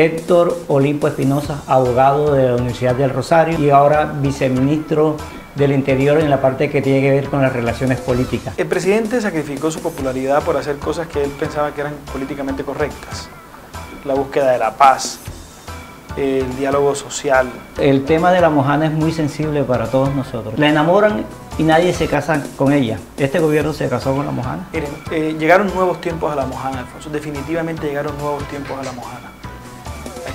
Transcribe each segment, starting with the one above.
Héctor Olimpo Espinosa, abogado de la Universidad del Rosario y ahora viceministro del Interior en la parte que tiene que ver con las relaciones políticas. El presidente sacrificó su popularidad por hacer cosas que él pensaba que eran políticamente correctas. La búsqueda de la paz, el diálogo social. El tema de la mojana es muy sensible para todos nosotros. La enamoran y nadie se casa con ella. Este gobierno se casó con la mojana. Miren, eh, llegaron nuevos tiempos a la mojana, Alfonso. Definitivamente llegaron nuevos tiempos a la mojana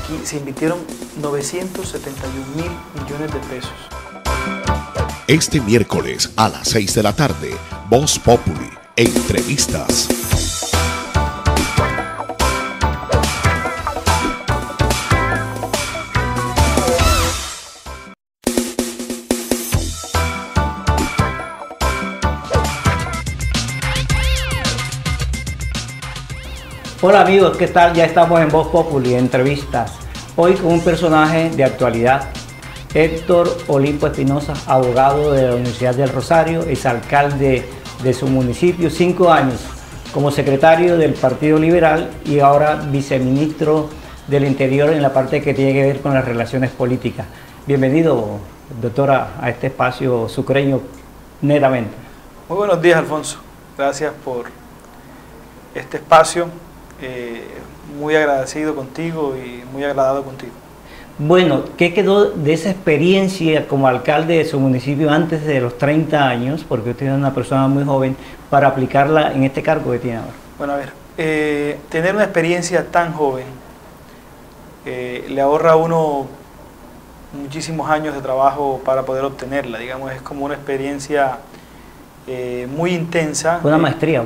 aquí se invirtieron 971 mil millones de pesos. Este miércoles a las 6 de la tarde, Voz Populi, entrevistas. Hola amigos, ¿qué tal? Ya estamos en Voz Populi, entrevistas. Hoy con un personaje de actualidad, Héctor Olimpo Espinosa, abogado de la Universidad del Rosario, es alcalde de su municipio, cinco años como secretario del Partido Liberal y ahora viceministro del Interior en la parte que tiene que ver con las relaciones políticas. Bienvenido, doctora, a este espacio sucreño netamente. Muy buenos días, Alfonso. Gracias por este espacio eh, muy agradecido contigo y muy agradado contigo. Bueno, ¿qué quedó de esa experiencia como alcalde de su municipio antes de los 30 años, porque usted es una persona muy joven, para aplicarla en este cargo que tiene ahora? Bueno, a ver, eh, tener una experiencia tan joven eh, le ahorra a uno muchísimos años de trabajo para poder obtenerla, digamos, es como una experiencia muy intensa. Una maestría.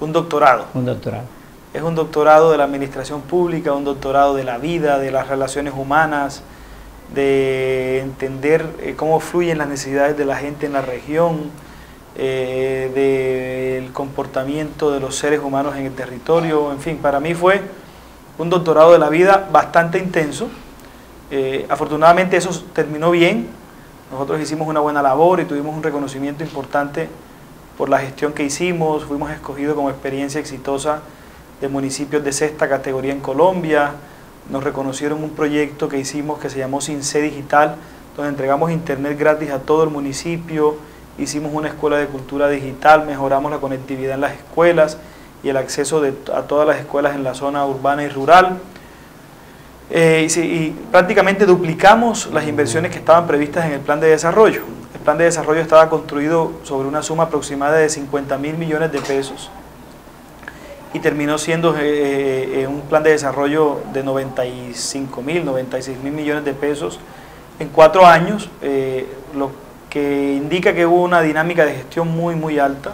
Un doctorado. Un doctorado es un doctorado de la administración pública, un doctorado de la vida, de las relaciones humanas, de entender eh, cómo fluyen las necesidades de la gente en la región, eh, del comportamiento de los seres humanos en el territorio, en fin, para mí fue un doctorado de la vida bastante intenso. Eh, afortunadamente eso terminó bien, nosotros hicimos una buena labor y tuvimos un reconocimiento importante por la gestión que hicimos, fuimos escogidos como experiencia exitosa de municipios de sexta categoría en Colombia. Nos reconocieron un proyecto que hicimos que se llamó Cince Digital, donde entregamos internet gratis a todo el municipio, hicimos una escuela de cultura digital, mejoramos la conectividad en las escuelas y el acceso a todas las escuelas en la zona urbana y rural. Eh, y, prácticamente duplicamos las inversiones que estaban previstas en el plan de desarrollo. El plan de desarrollo estaba construido sobre una suma aproximada de 50 mil millones de pesos y terminó siendo eh, eh, eh, un plan de desarrollo de 95 mil, 96 mil millones de pesos en cuatro años, lo que indica que hubo una dinámica de gestión muy, muy alta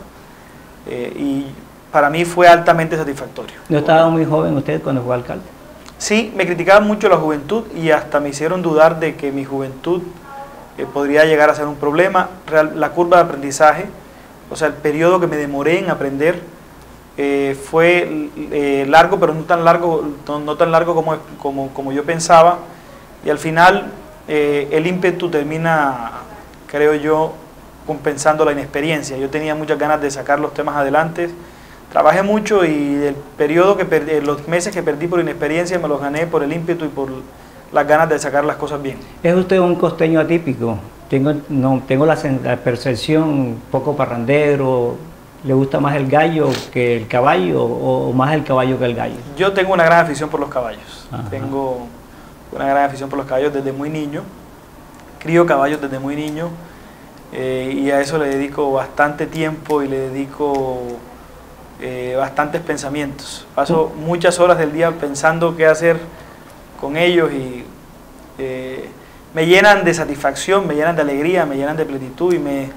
y para mí fue altamente satisfactorio. ¿No estaba muy joven usted cuando fue alcalde? Sí, me criticaban mucho la juventud y hasta me hicieron dudar de que mi juventud podría llegar a ser un problema. La curva de aprendizaje, o sea, el periodo que me demoré en aprender, eh, fue eh, largo, pero no tan largo, no, tan largo como, como, como, yo pensaba. Y al final eh, el ímpetu termina, creo yo, compensando la inexperiencia. Yo tenía muchas ganas de sacar los temas adelante. Trabajé mucho y el periodo que perdí, los meses que perdí por inexperiencia me los gané por el ímpetu y por las ganas de sacar las cosas bien. ¿Es usted un costeño atípico? Tengo, no, tengo la, la percepción poco parrandero, ¿Le gusta más el gallo que el caballo o más el caballo que el gallo? Yo tengo una gran afición por los caballos. Tengo una gran afición por los caballos desde muy niño. Crío caballos desde muy niño eh, y a eso le dedico bastante tiempo y le dedico eh, bastantes pensamientos. Paso muchas horas del día pensando qué hacer con ellos y eh, me llenan de satisfacción, me llenan de alegría, me llenan de plenitud y me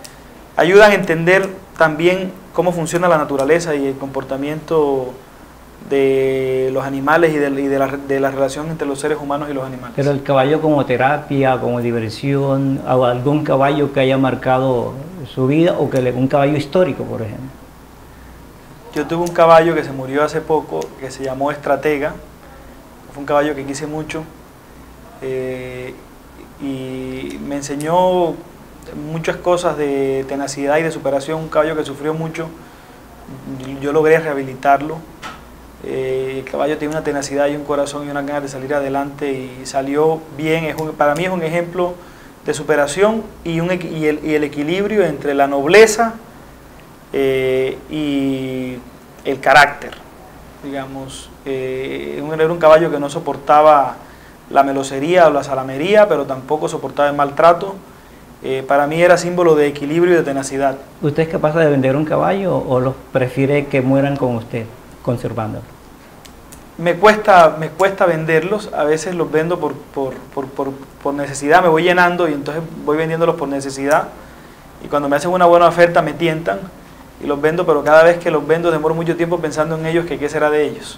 ayudan a entender también cómo funciona la naturaleza y el comportamiento de los animales y, de, la, relación entre los seres humanos y los animales. Pero el caballo como terapia, como diversión, o algún caballo que haya marcado su vida o que un caballo histórico, por ejemplo. Yo tuve un caballo que se murió hace poco, que se llamó Estratega, fue un caballo que quise mucho eh, y me enseñó muchas cosas de tenacidad y de superación, un caballo que sufrió mucho, yo logré rehabilitarlo. Eh, el caballo tiene una tenacidad y un corazón y una ganas de salir adelante y salió bien. Es para mí es un ejemplo de superación y, un, y, el, y el, equilibrio entre la nobleza eh, y el carácter. Digamos, eh, era un caballo que no soportaba la melosería o la salamería, pero tampoco soportaba el maltrato. Eh, para mí era símbolo de equilibrio y de tenacidad. ¿Usted es capaz de vender un caballo o los prefiere que mueran con usted, conservándolo? Me cuesta, me cuesta venderlos, a veces los vendo por, por, por, por, necesidad, me voy llenando y entonces voy vendiéndolos por necesidad. Y cuando me hacen una buena oferta me tientan y los vendo, pero cada vez que los vendo demoro mucho tiempo pensando en ellos, que qué será de ellos.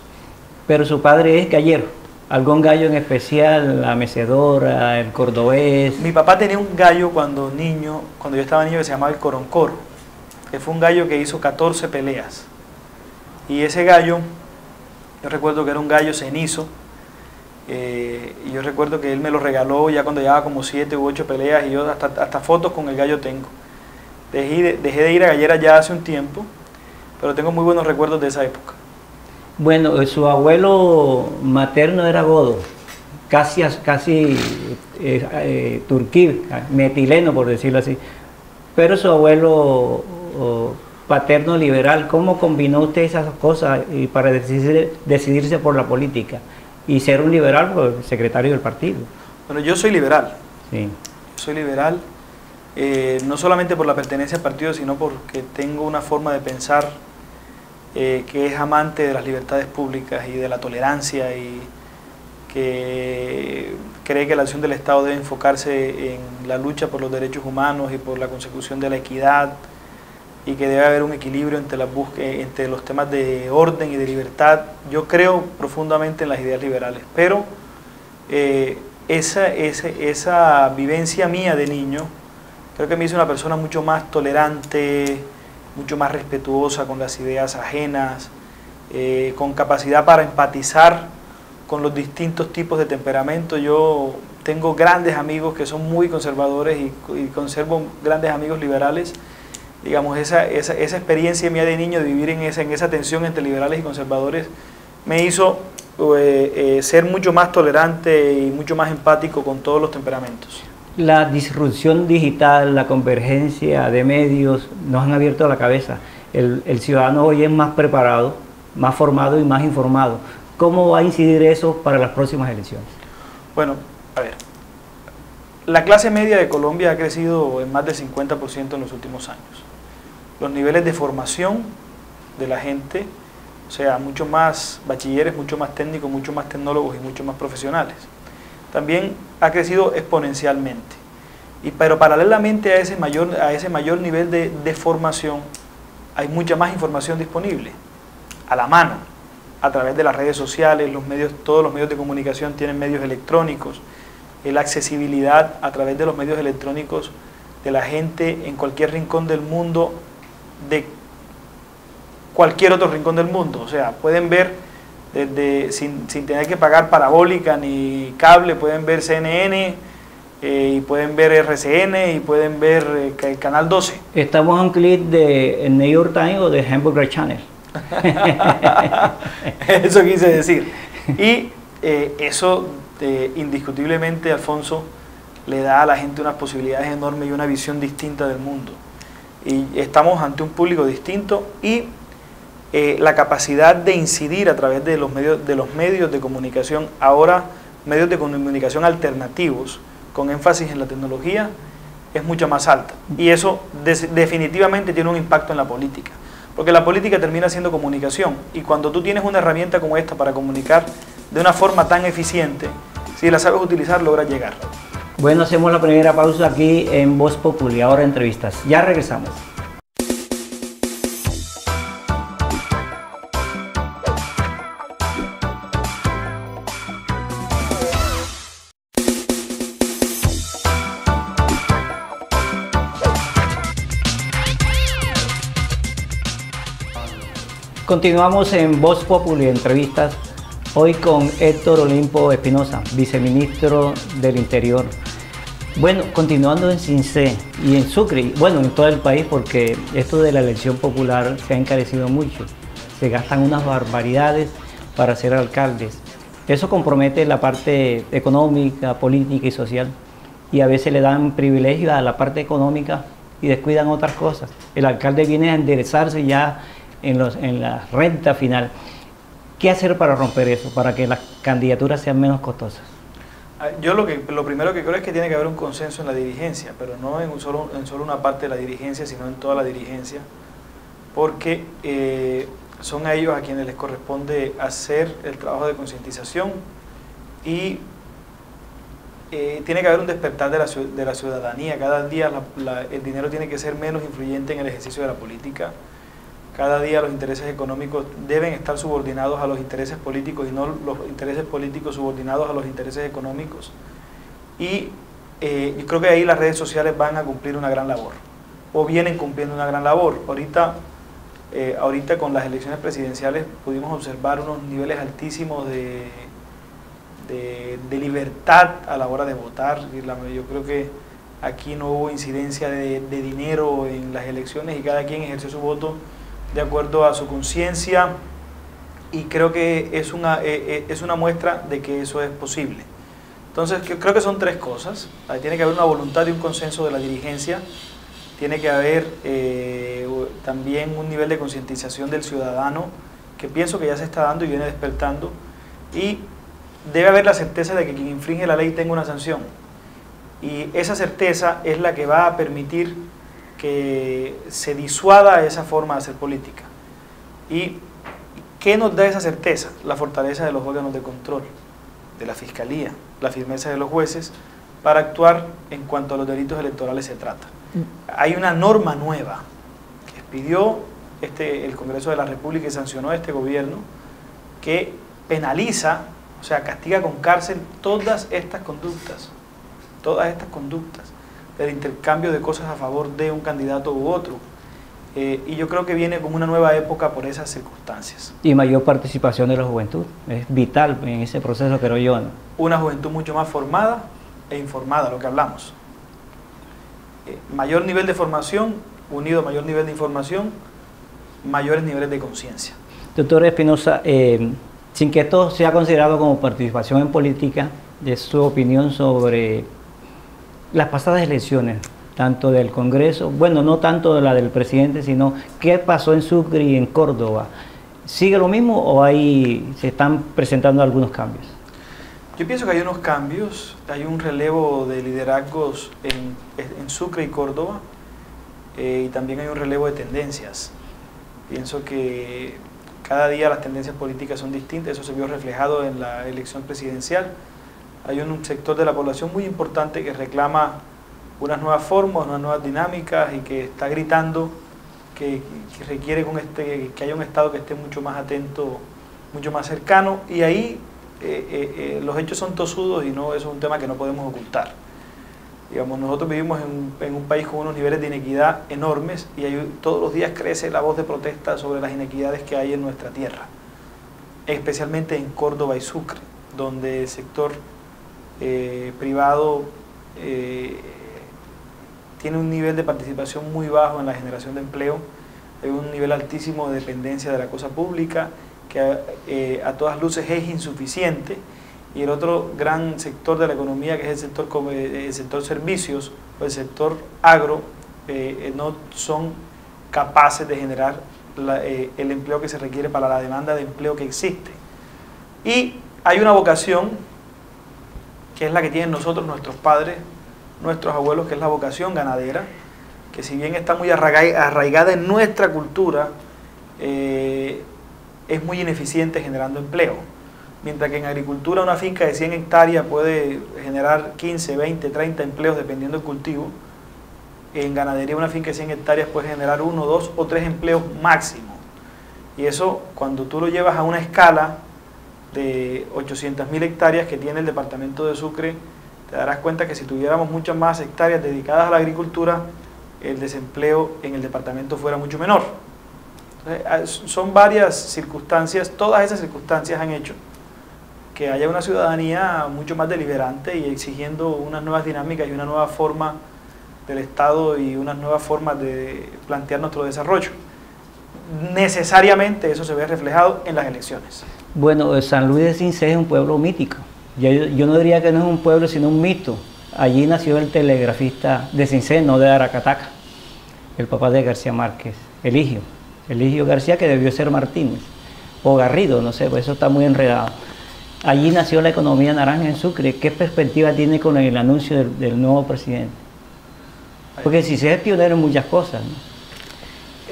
Pero su padre es gallero. ¿Algún gallo en especial? La mecedora, el cordobés. Mi papá tenía un gallo cuando niño, cuando yo estaba niño, que se llamaba el coroncoro, que fue un gallo que hizo 14 peleas. Y ese gallo yo recuerdo que era un gallo cenizo. Eh, y yo recuerdo que él me lo regaló ya cuando llevaba como siete u ocho peleas y yo hasta, hasta fotos con el gallo tengo. Dejé de, dejé de ir a Gallera ya hace un tiempo, pero tengo muy buenos recuerdos de esa época. Bueno, su abuelo materno era godo, casi, casi eh, eh, turquí, metileno por decirlo así, pero su abuelo paterno liberal, ¿cómo combinó usted esas cosas y para decidirse por la política y ser un liberal, pues, secretario del partido? Bueno, yo soy liberal. Sí. Soy liberal, eh, no solamente por la pertenencia al partido, sino porque tengo una forma de pensar eh, que es amante de las libertades públicas y de la tolerancia y que cree que la acción del Estado debe enfocarse en la lucha por los derechos humanos y por la consecución de la equidad y que debe haber un equilibrio entre, las entre los temas de orden y de libertad. Yo creo profundamente en las ideas liberales, pero eh, esa, esa, vivencia mía de niño creo que me hizo una persona mucho más tolerante, mucho más respetuosa con las ideas ajenas, eh, con capacidad para empatizar con los distintos tipos de temperamento. Yo tengo grandes amigos que son muy conservadores y, conservo grandes amigos liberales digamos, esa, esa, esa, experiencia mía de niño de vivir en esa, en esa tensión entre liberales y conservadores me hizo eh, eh, ser mucho más tolerante y mucho más empático con todos los temperamentos. La disrupción digital, la convergencia de medios nos han abierto la cabeza. El, ciudadano hoy es más preparado, más formado y más informado. ¿Cómo va a incidir eso para las próximas elecciones? Bueno, a ver, la clase media de Colombia ha crecido en más del 50% en los últimos años los niveles de formación de la gente, o sea, mucho más bachilleres, mucho más técnicos, mucho más tecnólogos y mucho más profesionales. También ha crecido exponencialmente. Y, pero paralelamente a ese mayor, a ese mayor nivel de, de formación, hay mucha más información disponible, a la mano, a través de las redes sociales, los medios, todos los medios de comunicación tienen medios electrónicos, la accesibilidad a través de los medios electrónicos de la gente en cualquier rincón del mundo de cualquier otro rincón del mundo. O sea, pueden ver desde, sin, tener que pagar parabólica ni cable, pueden ver CNN eh, y pueden ver RCN y pueden ver eh, el Canal 12. Estamos a un clip de New York Times o de Hamburger Channel. eso quise decir. Y eh, eso indiscutiblemente, Alfonso, le da a la gente unas posibilidades enormes y una visión distinta del mundo y estamos ante un público distinto y eh, la capacidad de incidir a través de los, medios, de los medios de comunicación, ahora medios de comunicación alternativos, con énfasis en la tecnología, es mucho más alta. Y eso definitivamente tiene un impacto en la política. Porque la política termina siendo comunicación. Y cuando tú tienes una herramienta como esta para comunicar de una forma tan eficiente, si la sabes utilizar, logras llegar. Bueno, hacemos la primera pausa aquí en Voz Populi, ahora entrevistas. Ya regresamos. Continuamos en Voz Populi, entrevistas Hoy con Héctor Olimpo Espinosa, viceministro del Interior. Bueno, continuando en Cincé y en Sucre, bueno, en todo el país, porque esto de la elección popular se ha encarecido mucho. Se gastan unas barbaridades para ser alcaldes. Eso compromete la parte económica, política y social. Y a veces le dan privilegio a la parte económica y descuidan otras cosas. El alcalde viene a enderezarse ya en, los, en la renta final. ¿Qué hacer para romper eso, para que las candidaturas sean menos costosas? Ah, yo lo, que, lo primero que creo es que tiene que haber un consenso en la dirigencia, pero no en, solo, en solo una parte de la dirigencia, sino en toda la dirigencia, porque eh, son a ellos a quienes les corresponde hacer el trabajo de concientización y eh, tiene que haber un despertar de la, de la ciudadanía. Cada día el dinero tiene que ser menos influyente en el ejercicio de la política. Cada día los intereses económicos deben estar subordinados a los intereses políticos y no los intereses políticos subordinados a los intereses económicos. Y eh, yo creo que ahí las redes sociales van a cumplir una gran labor, o vienen cumpliendo una gran labor. Ahorita, eh, ahorita con las elecciones presidenciales pudimos observar unos niveles altísimos de, de, libertad a la hora de votar. Yo creo que aquí no hubo incidencia de, de dinero en las elecciones y cada quien ejerció su voto de acuerdo a su conciencia y creo que es una, eh, eh, es una muestra de que eso es posible. Entonces creo que son tres cosas. tiene que haber una voluntad y un consenso de la dirigencia, tiene que haber eh, también un nivel de concientización del ciudadano que pienso que ya se está dando y viene despertando y debe haber la certeza de que quien infringe la ley tenga una sanción. Y esa certeza es la que va a permitir que se disuada esa forma de hacer política. ¿Y qué nos da esa certeza? La fortaleza de los órganos de control, de la Fiscalía, la firmeza de los jueces para actuar en cuanto a los delitos electorales se trata. Hay una norma nueva que pidió este, el Congreso de la República y sancionó este gobierno que penaliza, o sea, castiga con cárcel todas estas conductas, todas estas conductas el intercambio de cosas a favor de un candidato u otro. Eh, y yo creo que viene como una nueva época por esas circunstancias. Y mayor participación de la juventud, es vital en ese proceso, creo yo. Una juventud mucho más formada e informada, lo que hablamos. Eh, mayor nivel de formación, unido a mayor nivel de información, mayores niveles de conciencia. Doctor Espinosa, eh, sin que esto sea considerado como participación en política, de su opinión sobre las pasadas elecciones, tanto del Congreso, bueno, no tanto de la del presidente, sino qué pasó en Sucre y en Córdoba. ¿Sigue lo mismo o ahí se están presentando algunos cambios? Yo pienso que hay unos cambios, hay un relevo de liderazgos en, Sucre y Córdoba eh, y también hay un relevo de tendencias. Pienso que cada día las tendencias políticas son distintas, eso se vio reflejado en la elección presidencial hay un sector de la población muy importante que reclama unas nuevas formas, unas nuevas dinámicas y que está gritando que, requiere este, que haya un Estado que esté mucho más atento, mucho más cercano y ahí eh, eh, eh, los hechos son tosudos y no eso es un tema que no podemos ocultar. Digamos, nosotros vivimos en, un país con unos niveles de inequidad enormes y todos los días crece la voz de protesta sobre las inequidades que hay en nuestra tierra, especialmente en Córdoba y Sucre, donde el sector eh, privado eh, tiene un nivel de participación muy bajo en la generación de empleo, hay un nivel altísimo de dependencia de la cosa pública, que eh, a todas luces es insuficiente, y el otro gran sector de la economía, que es el sector, el sector servicios o el sector agro, no son capaces de generar el empleo que se requiere para la demanda de empleo que existe. Y hay una vocación que es la que tienen nosotros, nuestros padres, nuestros abuelos, que es la vocación ganadera, que si bien está muy arraigada en nuestra cultura, eh, es muy ineficiente generando empleo. Mientras que en agricultura una finca de 100 hectáreas puede generar 15, 20, 30 empleos dependiendo del cultivo, en ganadería una finca de 100 hectáreas puede generar uno, dos o tres empleos máximo. Y eso cuando tú lo llevas a una escala de 800.000 hectáreas que tiene el departamento de Sucre, te darás cuenta que si tuviéramos muchas más hectáreas dedicadas a la agricultura, el desempleo en el departamento fuera mucho menor. Ah, son varias circunstancias, todas esas circunstancias han hecho que haya una ciudadanía mucho más deliberante y exigiendo unas nuevas dinámicas y una nueva forma del Estado y unas nuevas formas de plantear nuestro desarrollo. Necesariamente eso se ve reflejado en las elecciones. Bueno, San Luis de Cincé es un pueblo mítico. Yo, no diría que no es un pueblo, sino un mito. Allí nació el telegrafista de Cincé, no de Aracataca, el papá de García Márquez, Eligio. Eligio García, que debió ser Martínez, o Garrido, no sé, pues eso está muy enredado. Allí nació la economía naranja en Sucre. ¿Qué perspectiva tiene con el anuncio del, del nuevo presidente? Porque Cincé es pionero en muchas cosas. ¿no?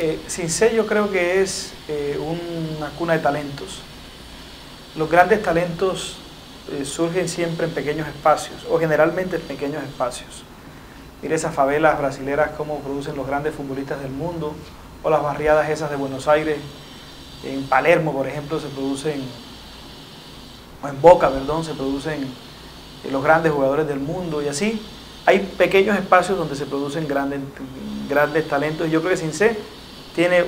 Eh, Cincé yo creo que es eh, una cuna de talentos. Los grandes talentos eh, surgen siempre en pequeños espacios, o generalmente en pequeños espacios. Mire esas favelas brasileras, cómo producen los grandes futbolistas del mundo, o las barriadas esas de Buenos Aires, en Palermo, por ejemplo, se producen, o en Boca, perdón, se producen eh, los grandes jugadores del mundo, y así hay pequeños espacios donde se producen grandes, talentos, y yo creo que Cincé tiene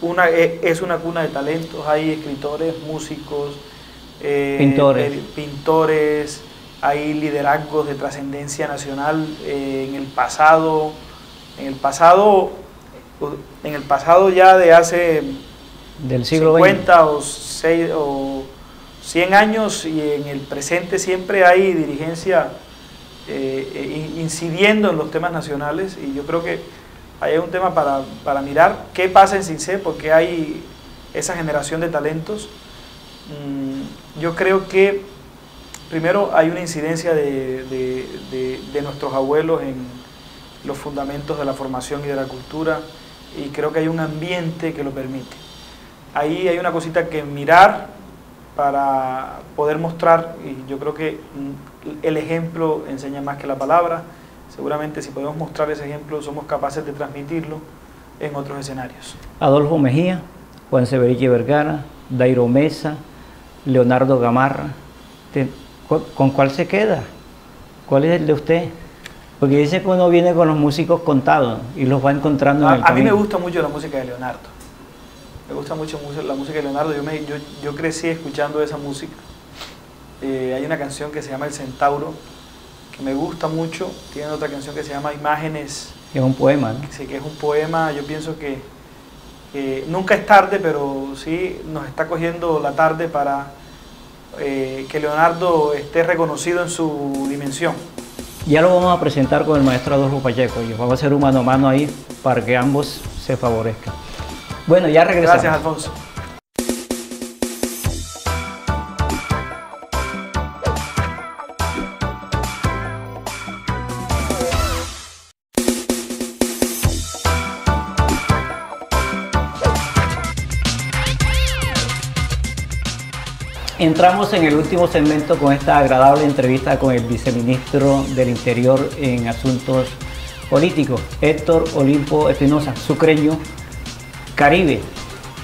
una, e, es una cuna de talentos, hay escritores, músicos, eh, Pintores. eh, pintores, hay liderazgos de trascendencia nacional eh, en el pasado, en el pasado, en el pasado ya de hace Del siglo 50 o, seis- o 100 años y en el presente siempre hay dirigencia eh, in- incidiendo en los temas nacionales y yo creo que ahí hay un tema para, para mirar qué pasa en CINCE porque hay esa generación de talentos. Mm, yo creo que primero hay una incidencia de, de- de- de nuestros abuelos en los fundamentos de la formación y de la cultura y creo que hay un ambiente que lo permite. Ahí hay una cosita que mirar para poder mostrar y yo creo que mm, el ejemplo enseña más que la palabra. Seguramente si podemos mostrar ese ejemplo somos capaces de transmitirlo en otros escenarios. Adolfo Mejía, Juan Severiche Vergara, Dairo Mesa, Leonardo Gamarra. ¿Con cuál se queda? ¿Cuál es el de usted? Porque dice que uno viene con los músicos contados y los va encontrando en el A, a mí me gusta mucho la música de Leonardo. Me gusta mucho mu- la música de Leonardo. Yo, me, yo, yo crecí escuchando esa música. Eh, hay una canción que se llama El Centauro, que me gusta mucho. Tiene otra canción que se llama Imágenes, Es un poema, ¿no? que, sé que es un poema. Yo pienso que eh, nunca es tarde, pero sí nos está cogiendo la tarde para eh, que Leonardo esté reconocido en su dimensión. Ya lo vamos a presentar con el maestro Adolfo Pacheco y vamos a hacer un mano a mano ahí para que ambos se favorezcan. Bueno, ya regresamos. Gracias, Alfonso. Entramos en el último segmento con esta agradable entrevista con el viceministro del Interior en Asuntos Políticos, Héctor Olimpo Espinosa, sucreño, Caribe.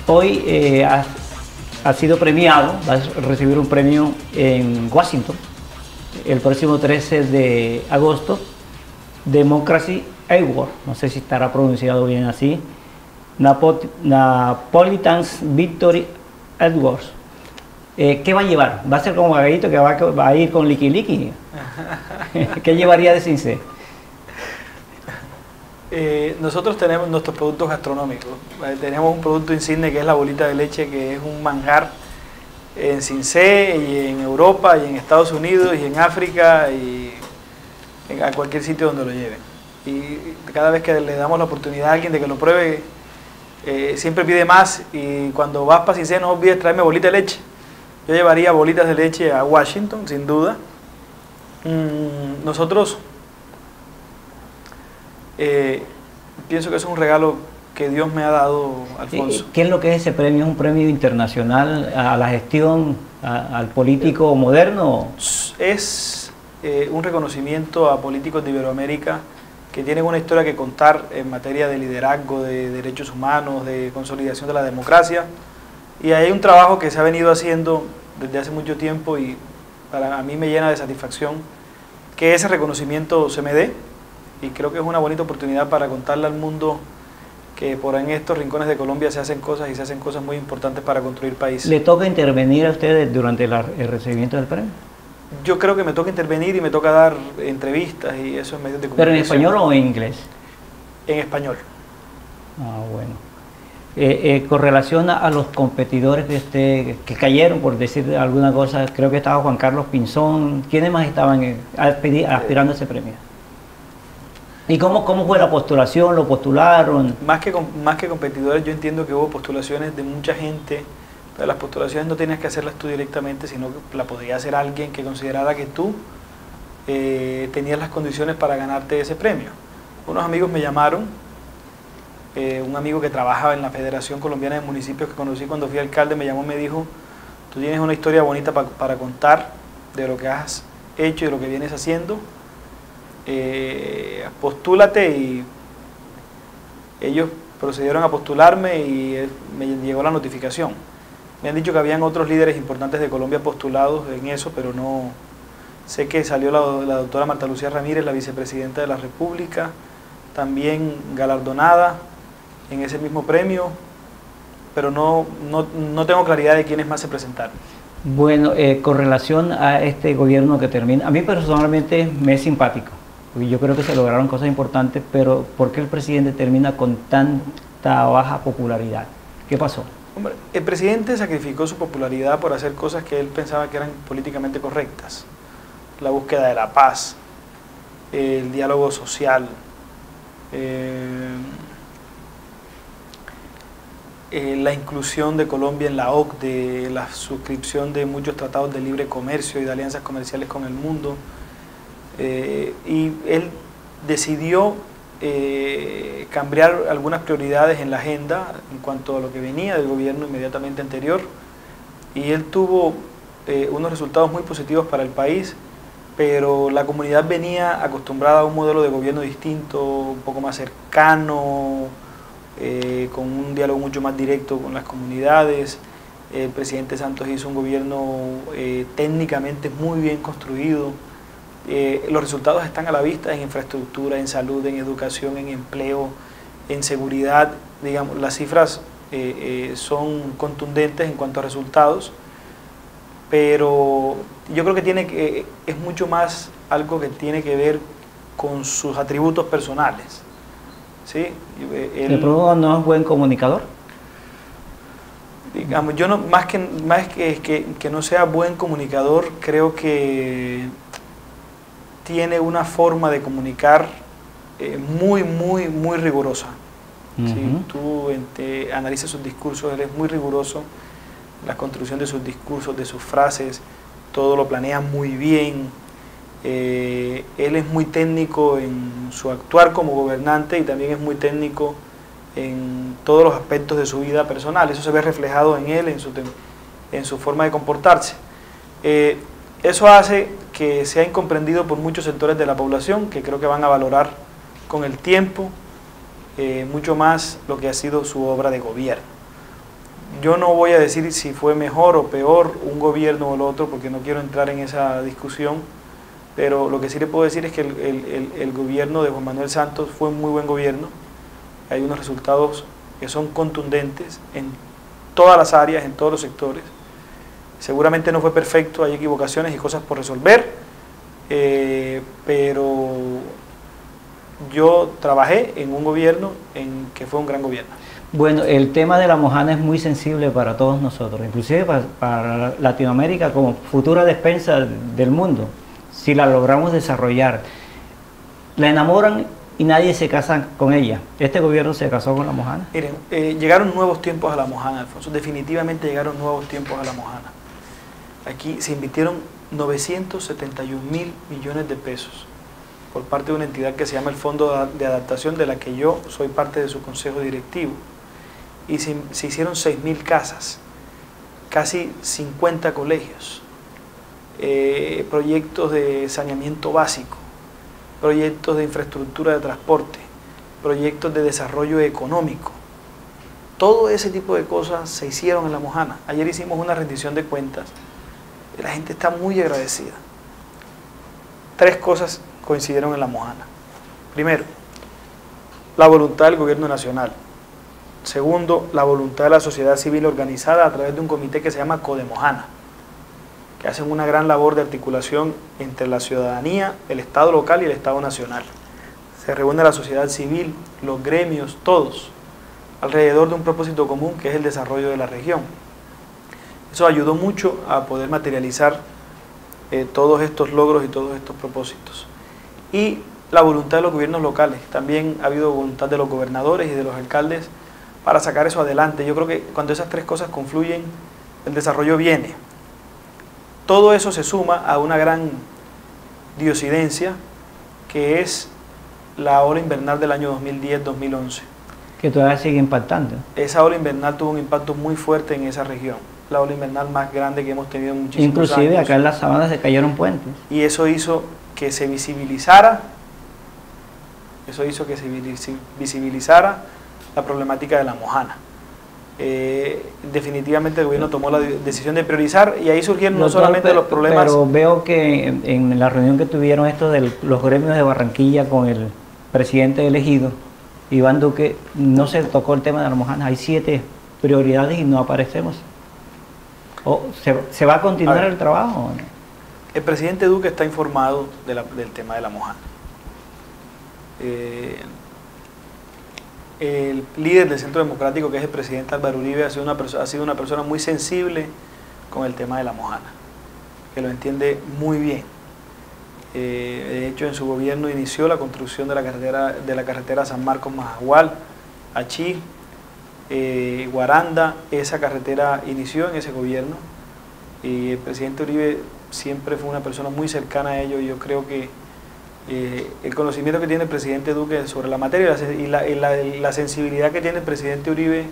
Hoy eh, ha, sido premiado, va a recibir un premio en Washington el próximo 13 de agosto, Democracy Award, no sé si estará pronunciado bien así, Napo- Napolitan's Victory Awards. Eh, ¿Qué va a llevar? ¿Va a ser como Gallito que va, a- va a ir con Liqui Liqui? ¿Qué llevaría de Cince? Eh, nosotros tenemos nuestros productos gastronómicos. Eh, tenemos un producto insigne que es la bolita de leche, que es un manjar en Cincé y en Europa y en Estados Unidos y en África y en, a cualquier sitio donde lo lleven. Y cada vez que le damos la oportunidad a alguien de que lo pruebe, eh, siempre pide más y cuando vas para Cincé no olvides traerme bolita de leche. Yo llevaría bolitas de leche a Washington, sin duda. Mm, nosotros eh, pienso que es un regalo que Dios me ha dado, Alfonso. ¿Qué es lo que es ese premio? ¿Es un premio internacional a la gestión, a- al político moderno? Es eh, un reconocimiento a políticos de Iberoamérica que tienen una historia que contar en materia de liderazgo, de derechos humanos, de consolidación de la democracia. Y hay un trabajo que se ha venido haciendo desde hace mucho tiempo y para a mí me llena de satisfacción que ese reconocimiento se me dé y creo que es una bonita oportunidad para contarle al mundo que por en estos rincones de Colombia se hacen cosas y se hacen cosas muy importantes para construir país. ¿Le toca intervenir a ustedes durante el recibimiento del premio? Yo creo que me toca intervenir y me toca dar entrevistas y eso en medios de ¿Pero en comunicación. español o en inglés? En español. Ah, bueno. Eh, eh, con relación a, los competidores que, este, que cayeron, por decir alguna cosa, creo que estaba Juan Carlos Pinzón, ¿quiénes más estaban eh, aspirando a ese premio? ¿Y cómo, cómo fue la postulación? ¿Lo postularon? Más que, más que competidores, yo entiendo que hubo postulaciones de mucha gente, pero las postulaciones no tenías que hacerlas tú directamente, sino que la podía hacer alguien que considerara que tú tenías las condiciones para ganarte ese premio. Unos amigos me llamaron eh, un amigo que trabajaba en la Federación Colombiana de Municipios que conocí cuando fui alcalde me llamó y me dijo, tú tienes una historia bonita para contar de lo que has hecho y de lo que vienes haciendo, eh, postúlate y ellos procedieron a postularme y eh, me llegó la notificación. Me han dicho que habían otros líderes importantes de Colombia postulados en eso, pero no sé que salió la, la doctora Marta Lucía Ramírez, la vicepresidenta de la República, también galardonada en ese mismo premio, pero no, no, tengo claridad de quiénes más se presentaron. Bueno, eh, con relación a este gobierno que termina, a mí personalmente me es simpático, porque yo creo que se lograron cosas importantes, pero ¿por qué el presidente termina con tanta baja popularidad? ¿Qué pasó? Hombre, el presidente sacrificó su popularidad por hacer cosas que él pensaba que eran políticamente correctas. La búsqueda de la paz, el diálogo social, eh, eh, la inclusión de Colombia en la OCDE, la suscripción de muchos tratados de libre comercio y de alianzas comerciales con el mundo. Eh, y él decidió eh, cambiar algunas prioridades en la agenda en cuanto a lo que venía del gobierno inmediatamente anterior. Y él tuvo unos resultados muy positivos para el país, pero la comunidad venía acostumbrada a un modelo de gobierno distinto, un poco más cercano, eh, con un diálogo mucho más directo con las comunidades. El presidente Santos hizo un gobierno eh, técnicamente muy bien construido. Eh, los resultados están a la vista en infraestructura, en salud, en educación, en empleo, en seguridad. Digamos, las cifras son contundentes en cuanto a resultados, pero yo creo que, tiene que es mucho más algo que tiene que ver con sus atributos personales. ¿Sí? ¿El no es buen comunicador? Digamos, yo no, más que, más que, que, no sea buen comunicador, creo que tiene una forma de comunicar eh, muy, muy, muy rigurosa. Si tú analizas sus discursos, él es muy riguroso, la construcción de sus discursos, de sus frases, todo lo planea muy bien, eh, él es muy técnico en su actuar como gobernante y también es muy técnico en todos los aspectos de su vida personal. Eso se ve reflejado en él, en su, forma de comportarse. Eh, eso hace que sea incomprendido por muchos sectores de la población que creo que van a valorar con el tiempo eh, mucho más lo que ha sido su obra de gobierno. Yo no voy a decir si fue mejor o peor un gobierno o el otro porque no quiero entrar en esa discusión pero lo que sí le puedo decir es que el, gobierno de Juan Manuel Santos fue un muy buen gobierno. Hay unos resultados que son contundentes en todas las áreas, en todos los sectores. Seguramente no fue perfecto, hay equivocaciones y cosas por resolver, eh, pero yo trabajé en un gobierno en que fue un gran gobierno. Bueno, el tema de la mojana es muy sensible para todos nosotros, inclusive para, para Latinoamérica como futura despensa del mundo si la logramos desarrollar. La enamoran y nadie se casa con ella. Este gobierno se casó con la Mojana. Miren, eh, llegaron nuevos tiempos a la Mojana, Alfonso. Definitivamente llegaron nuevos tiempos a la Mojana. Aquí se invirtieron 971 mil millones de pesos por parte de una entidad que se llama el Fondo de Adaptación, de la que yo soy parte de su consejo directivo. Y se, se hicieron 6 mil casas, casi 50 colegios eh, proyectos de saneamiento básico, proyectos de infraestructura de transporte, proyectos de desarrollo económico. Todo ese tipo de cosas se hicieron en La Mojana. Ayer hicimos una rendición de cuentas la gente está muy agradecida. Tres cosas coincidieron en La Mojana. Primero, la voluntad del gobierno nacional. Segundo, la voluntad de la sociedad civil organizada a través de un comité que se llama Codemojana que hacen una gran labor de articulación entre la ciudadanía, el Estado local y el Estado nacional. Se reúne la sociedad civil, los gremios, todos, alrededor de un propósito común que es el desarrollo de la región. Eso ayudó mucho a poder materializar eh, todos estos logros y todos estos propósitos. Y la voluntad de los gobiernos locales, también ha habido voluntad de los gobernadores y de los alcaldes para sacar eso adelante. Yo creo que cuando esas tres cosas confluyen, el desarrollo viene. Todo eso se suma a una gran diosidencia que es la ola invernal del año 2010-2011. Que todavía sigue impactando. Esa ola invernal tuvo un impacto muy fuerte en esa región. La ola invernal más grande que hemos tenido en muchísimos Inclusive acá en las sabanas se cayeron puentes. Y eso hizo que se visibilizara, eso hizo que se visibilizara la problemática de la mojana. Eh, definitivamente el gobierno tomó la decisión de priorizar y ahí surgieron no, solamente los problemas. Pero veo que en, la reunión que tuvieron esto de los gremios de Barranquilla con el presidente elegido, Iván Duque, no se tocó el tema de la mojana. Hay siete prioridades y no aparecemos. ¿O se, va a continuar el trabajo? El presidente Duque está informado del tema de la mojana. Eh, el líder del Centro Democrático, que es el presidente Álvaro Uribe, ha sido una, ha sido una persona muy sensible con el tema de la mojana, que lo entiende muy bien. Eh, de hecho, en su gobierno inició la construcción de la carretera, de la carretera San Marcos Majagual, Achí, eh, Guaranda, esa carretera inició en ese gobierno y el presidente Uribe siempre fue una persona muy cercana a ello y yo creo que eh, el conocimiento que tiene el presidente Duque sobre la materia y, la, sensibilidad que tiene el presidente Uribe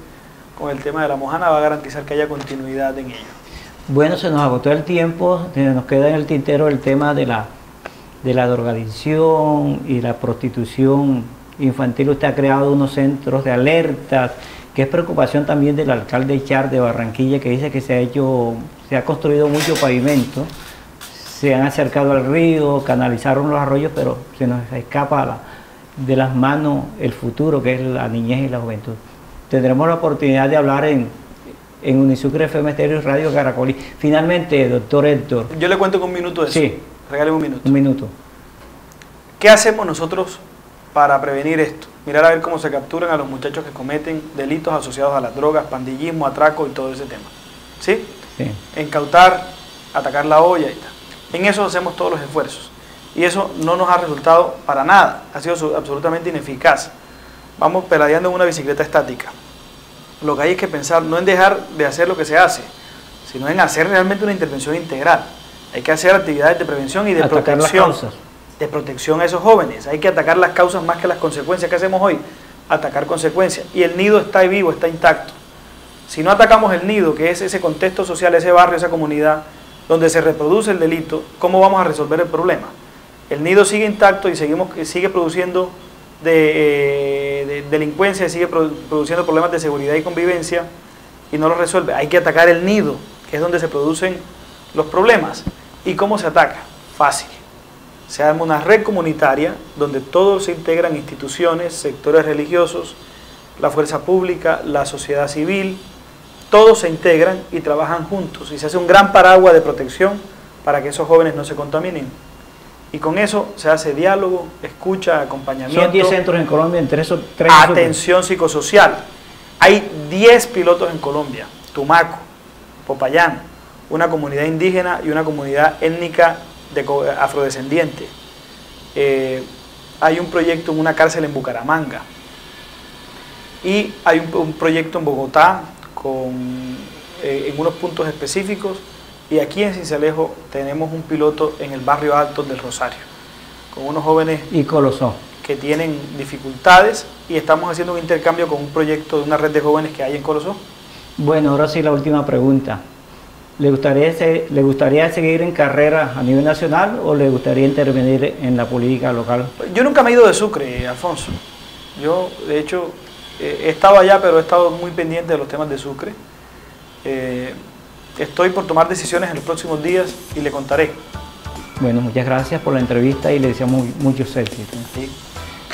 con el tema de la mojana va a garantizar que haya continuidad en ello. Bueno, se nos agotó el tiempo, nos queda en el tintero el tema de la, de la drogadicción y la prostitución infantil. Usted ha creado unos centros de alerta, que es preocupación también del alcalde Char de Barranquilla, que dice que se ha hecho, se ha construido mucho pavimento se han acercado al río, canalizaron los arroyos, pero se nos escapa de las manos el futuro, que es la niñez y la juventud. Tendremos la oportunidad de hablar en, en Unisucre FM Estéreo y Radio Caracolí. Finalmente, doctor Héctor. Yo le cuento con un minuto eso. Sí. Regáleme un minuto. Un minuto. ¿Qué hacemos nosotros para prevenir esto? Mirar a ver cómo se capturan a los muchachos que cometen delitos asociados a las drogas, pandillismo, atraco y todo ese tema. ¿Sí? Sí. Incautar, atacar la olla y tal. En eso hacemos todos los esfuerzos. Y eso no nos ha resultado para nada, ha sido absolutamente ineficaz. Vamos peladeando en una bicicleta estática. Lo que hay es que pensar no en dejar de hacer lo que se hace, sino en hacer realmente una intervención integral. Hay que hacer actividades de prevención y de protección. De protección a esos jóvenes. Hay que atacar las causas más que las consecuencias. ¿Qué hacemos hoy? Atacar consecuencias. Y el nido está vivo, está intacto. Si no atacamos el nido, que es ese contexto social, ese barrio, esa comunidad, donde se reproduce el delito, ¿cómo vamos a resolver el problema? El nido sigue intacto y seguimos, sigue produciendo de, eh, delincuencia, sigue produciendo problemas de seguridad y convivencia y no lo resuelve. Hay que atacar el nido, que es donde se producen los problemas. ¿Y cómo se ataca? Fácil. Se arma una red comunitaria donde todos se integran instituciones, sectores religiosos, la fuerza pública, la sociedad civil, todos se integran y trabajan juntos y se hace un gran paraguas de protección para que esos jóvenes no se contaminen. Y con eso se hace diálogo, escucha, acompañamiento. Son 10 centros en Colombia, entre esos tres. Atención psicosocial. Hay 10 pilotos en Colombia, Tumaco, Popayán, una comunidad indígena y una comunidad étnica de afrodescendiente. Eh, hay un proyecto en una cárcel en Bucaramanga. Y hay un proyecto en Bogotá eh, en unos puntos específicos y aquí en Cincelejo tenemos un piloto en el barrio alto del Rosario, con unos jóvenes y Colosó. que tienen dificultades y estamos haciendo un intercambio con un proyecto de una red de jóvenes que hay en Colosó. Bueno, ahora sí la última pregunta. ¿Le gustaría, ¿Le gustaría seguir en carrera a nivel nacional o le gustaría intervenir en la política local? Yo nunca me he ido de Sucre, Alfonso. Yo, de hecho, eh, he estado allá, pero he estado muy pendiente de los temas de Sucre. Eh, estoy por tomar decisiones en los próximos días y le contaré. Bueno, muchas gracias por la entrevista y le deseamos muchos éxitos. Sí.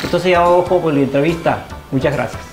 Esto se llama Ojo por la entrevista. Muchas gracias.